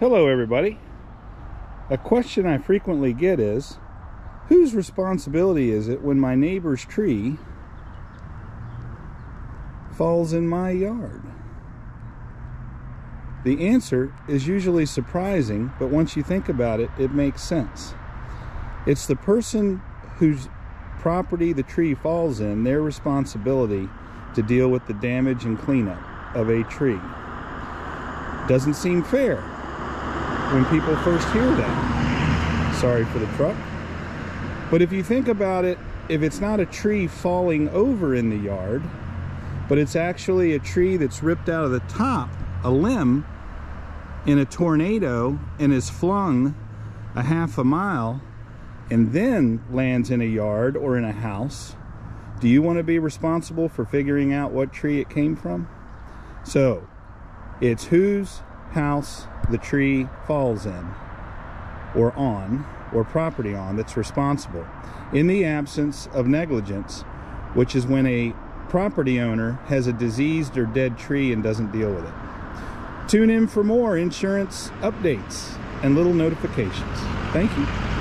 Hello, everybody. A question I frequently get is whose responsibility is it when my neighbor's tree falls in my yard? The answer is usually surprising, but once you think about it, it makes sense. It's the person whose property the tree falls in, their responsibility to deal with the damage and cleanup of a tree. Doesn't seem fair when people first hear that. Sorry for the truck. But if you think about it, if it's not a tree falling over in the yard, but it's actually a tree that's ripped out of the top, a limb, in a tornado and is flung a half a mile and then lands in a yard or in a house, do you want to be responsible for figuring out what tree it came from? So, it's whose house the tree falls in or on or property on that's responsible. In the absence of negligence which is when a property owner has a diseased or dead tree and doesn't deal with it. Tune in for more insurance updates and little notifications. Thank you